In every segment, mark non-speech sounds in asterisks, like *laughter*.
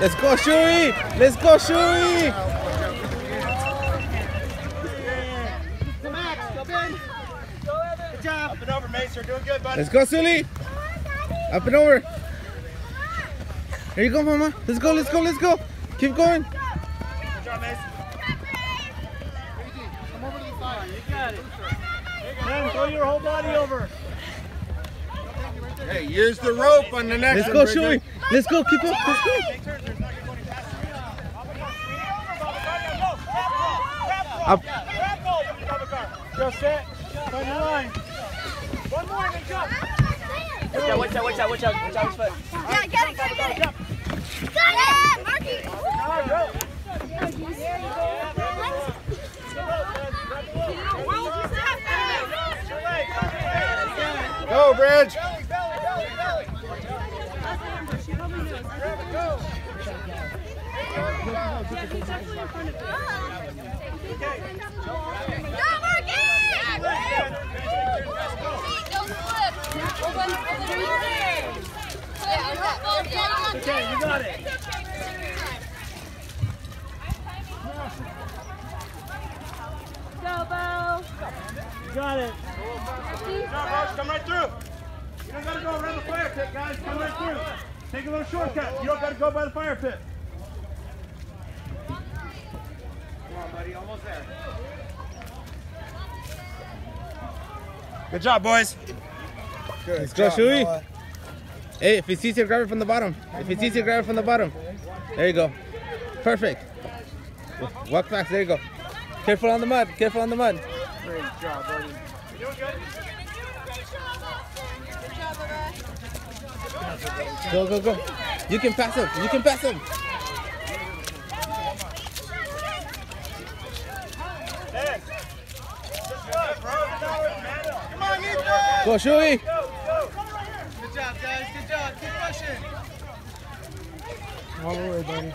Let's go, Shui! Let's go, Shui! Up and over, Mace. You're doing good, buddy. Let's go, Sully! Up and over. Here you go, Mama. Let's go, let's go, let's go. Keep going. Good job, Mace. Man, throw your whole body over. Hey, use the rope on the next Let's one. go, Bridget. Shui. Let's go, keep up. Let's go. Take turns. There's not going Up. Grab. Go set. Find your line. One more and then jump. Yeah, watch out, watch out, watch out, watch out his foot. Yeah, get it, get it, get it. Got it, Marky. Now, go. Your leg, your. Go, Bridge. Go, Marky. Don't slip. Open, open, Yeah, Okay, you got it. Go, Bo. Got. Come right through. You don't gotta go around the fire pit, guys. Come right through. Take a little shortcut. You don't gotta go by the fire pit. Come on, buddy. Almost there. Good job, boys. Good Let's go, job, Shui. Noah. Hey, if it's easier, grab it from the bottom. If it's easier, grab it from the bottom. There you go. Perfect. Walk fast. There you go. Careful on the mud. Careful on the mud. Great job, buddy. You doing good? Go, go, go. You can pass him. You can pass him. Hey. Just good, bro. Come on, Ethan. Go, Shui. Go, go. Good job, guys. Good job. Keep pushing. All the way, buddy.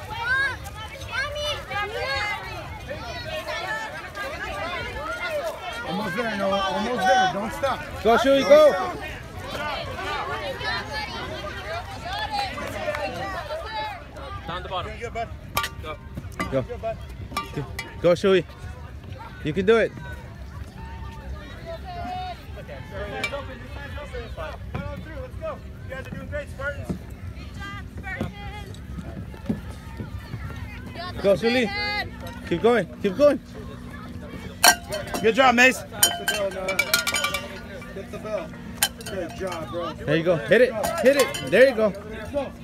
Almost there, Noah. Almost there. Don't stop. Go, Shui. Go. Down the bottom. Doing good, bud. Go. Go. Go, Shui. You can do it. Hands open. Your hands open. Come on through. Let's go. You guys are doing great, Spartans. Go, Suli. Keep going. Keep going. Good job, Mace. Hit the bell, Noah. Hit the bell. Good job, bro. There you go. Hit it. Hit it. There you go.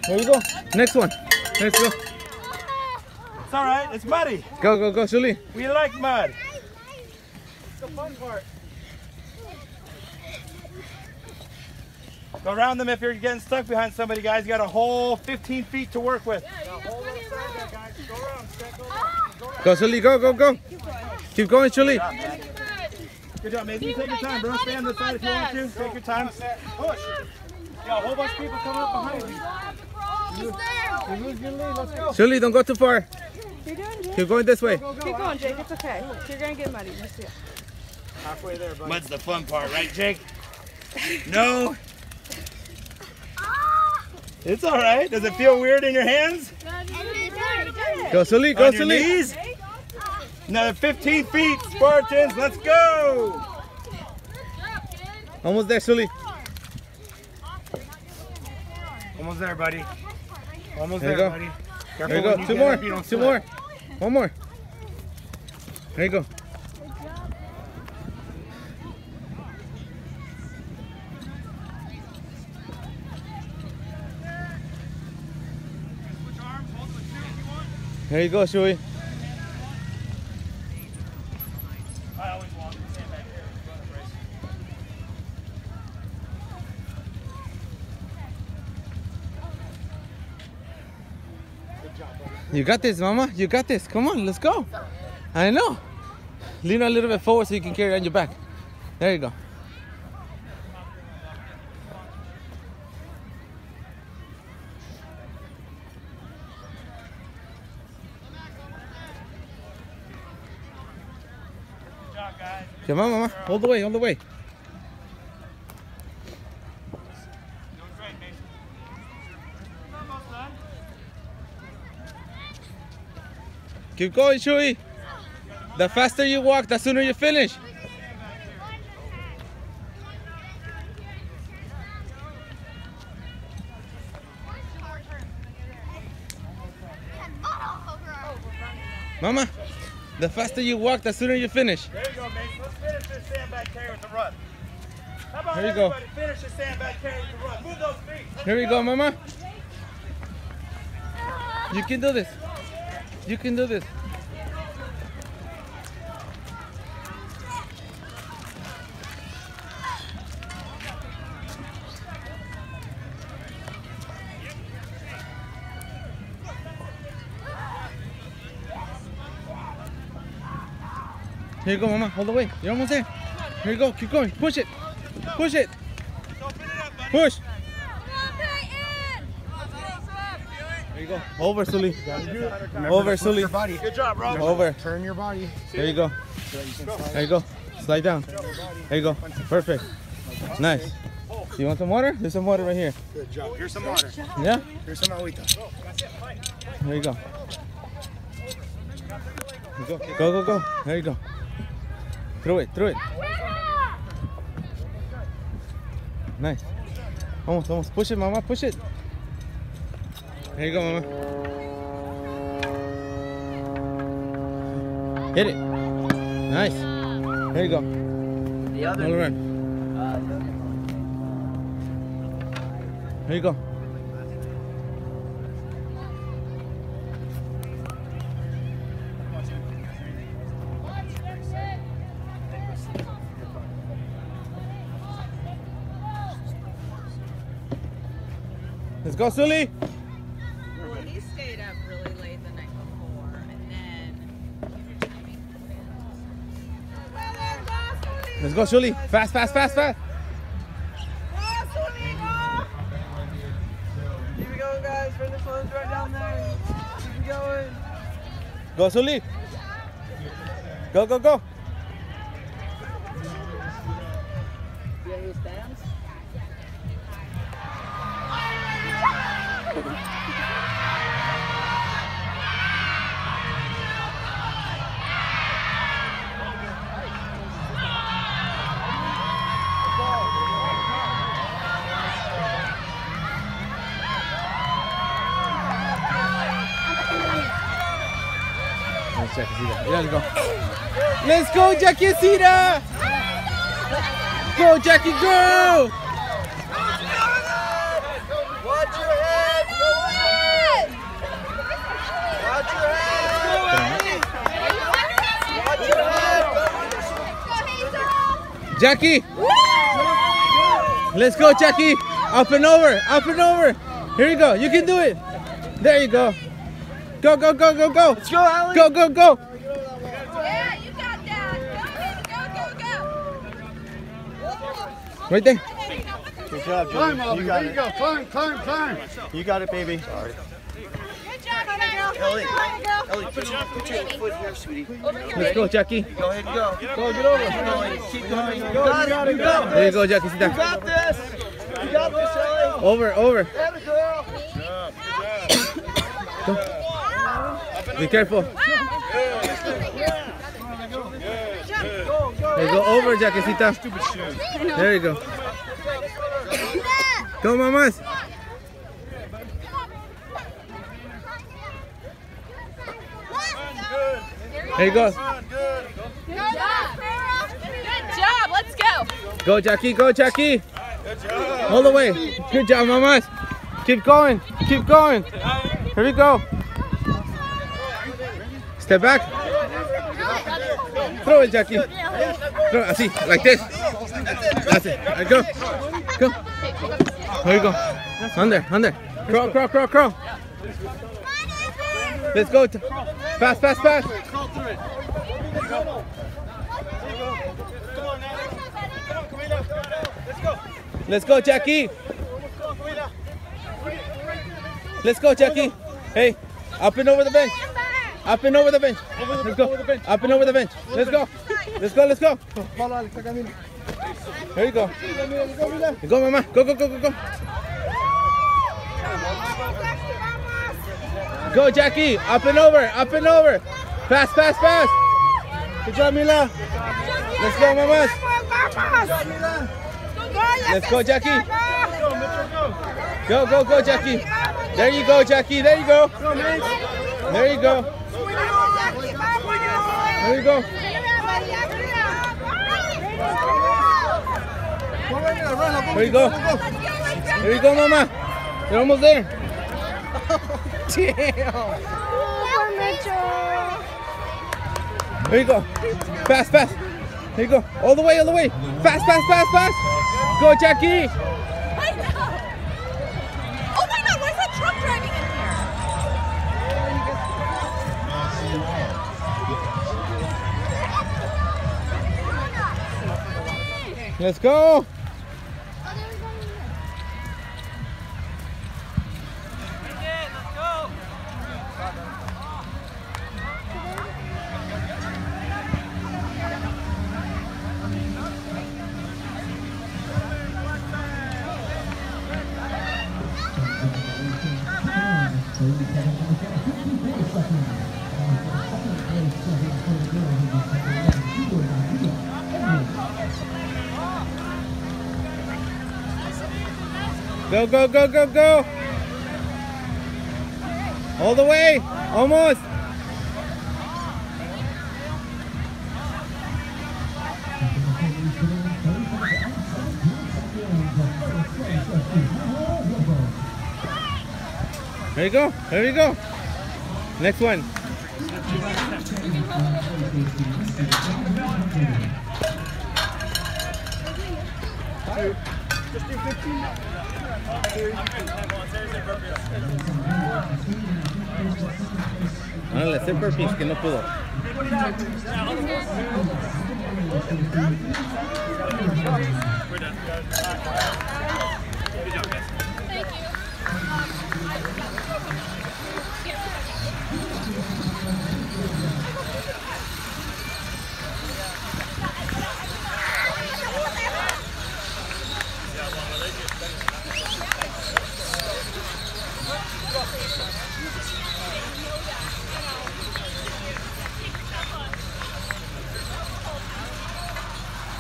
There you go. Next one. Let's go. It's all right. It's muddy. Go, go, go, Suli. We like mud. It's the fun part. Go around them if you're getting stuck behind somebody, guys. You got a whole 15 feet to work with. Go, Suli. Go, go, go. Keep going, Suli. Good job, Mason. Take your time, bro. Stay on the side if you want to. Take your time. Push. Yeah, a whole bunch of people coming up behind you. You lose your lead. Let's go. Suli, don't go too far. You're doing good. Keep going this way. Keep going, Jake. It's okay. You're gonna get muddy. You see it. Halfway there, buddy. Mud's the fun part, right, Jake? *laughs* No. It's all right. Does it feel weird in your hands? Go, Suli. Go, on your Suli. knees? Another 15 feet, Spartans. Let's go. Almost there, Suli. Almost there, buddy. Almost There you there, go. buddy. There you go. you Two more. up, you don't Two slip. more. One more. There you go. There you go, Shui. You got this, Mama. You got this. Come on, let's go. I know. Lean a little bit forward so you can carry it on your back. There you go. Come on, Mama. All the way, all the way. Keep going, Shui. The faster you walk, the sooner you finish. Mama, the faster you walk, the sooner you finish. There you go, Mason. Let's finish this sandbag carry with the run. How about Here you go. everybody finish this sandbag carry with the run? Move those feet. Let's Here we go, Mama. You can do this. You can do this. Here you go, Mama. Hold the way. You're almost there. Here you go. Keep going. Push it. Push it. Push. There you go. Over, Sully. Over, Sully. Good job, bro. Over. Turn your body. There you go. There you go. Slide down. There you go. Perfect. Nice. You want some water? There's some water right here. Good job. Here's some water. Yeah? Here's some agüita. There you go. Go, go, go, go. There you go. Throw it, throw it. Nice. Almost, almost. Push it, mama. Push it. There you go, mama. Hit it. Nice. There you go. The other. All around. Uh, the other. There you go. Let's go, Sully. Well, he stayed up really late the night before, and then. Let's go, Sully. Fast, fast, fast, fast. Keep it going, guys. Finish line's right down there. Keep it going. Go, Sully. Go, go, go. See how he stands? Yeah, let's go. Let's go, Jackisita. Go, Jackie, go. Watch your head. Go in. Watch your head. Watch your head. Jackie. Let's go, Jackie. Up and over, up and over. Here you go. You can do it. There you go. Go, go, go, go, go. Let's go, Allie. Go, go, go. Yeah, you got that. Go, go, go. Right there. Good job, Climb, Jimmy. Aubrey. You got There you it. go. Climb, climb, climb. You got it, baby. Sorry. Good job, my girl. Ellie. Way to go. Ellie, put your, put your foot here, sweetie. Over here, Let's go, Jackie. Go ahead and go. Go, get over. Keep going. Keep going. You got it. You got There you go, Jackie. Sit You got this. You got this, Ellie. Over, over. Have it, girl. Be careful. There you go. Over, Jackisita. There you go. Go, mamas. There you go. Good job. Good job. Let's go. Go, Jackie. Go, Jackie. All the way. Good job, mamas. Keep going. Keep going. Here we go. Step back. Throw it, Jackie. Throw it. Así, like this. That's it. There you go. Go. There you go. Under, under. Crawl, crawl, crawl, crawl. Let's go. Fast, fast, fast. Let's go, Jackie. Let's go, Jackie. Hey, up and over the bench. Up and over the bench. Let's go. Up and over the bench. Let's go. Let's go, let's go. There you go. Go, mama. Go, go, go, go, go. Go, Jackie. Up and over. Up and over. Fast, fast, fast. Good job, Mila. Let's go, mamas. Let's go, Jackie. Go, go, go, Jackie. There you go, Jackie. There you go. There you go. There you go. There you go. There you go, mama. You're almost there. There you go. Fast, fast. There you go. All the way, all the way. Fast, fast, fast, fast. Go, Jackie. I know. Oh my God! Why is that truck driving in here? Let's go. Go, go, go, go, go. All the way. Almost. There you go. There you go. Next one. Ah, le hacer burpees que no pudo.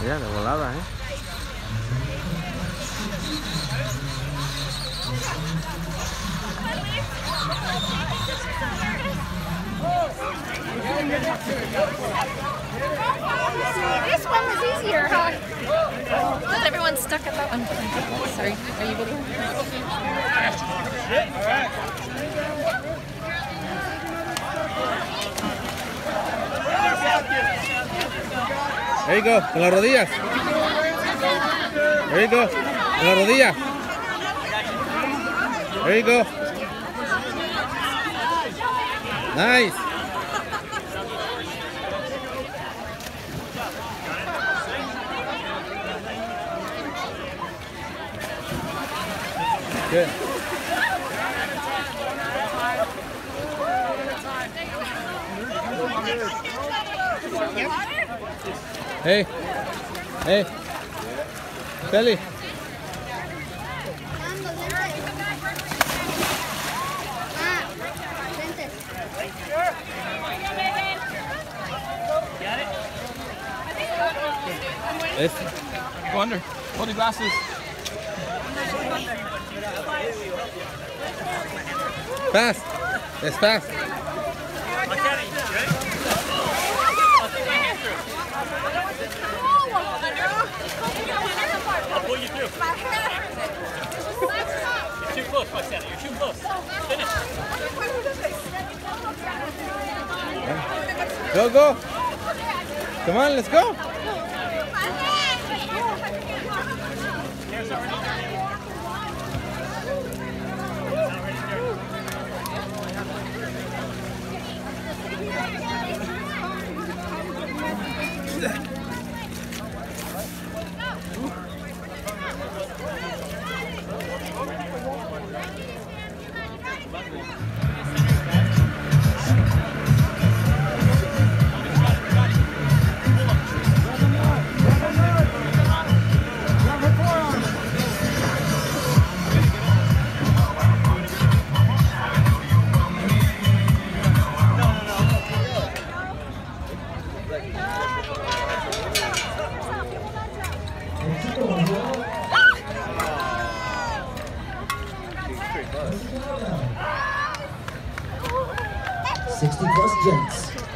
Ya, de volada, ¿eh? This one was easier, huh? Because everyone's stuck at that one. Sorry, are you videoing? There you go, con las rodillas. There you go, con la rodilla. There you go. Nice. Hey. Hey. Kelly. It's, Go under. Hold the glasses. fast. It's fast. I'll pull you through. Close, Roxana. You're too close. Finish. Go, go. Come on, let's go. Thanks.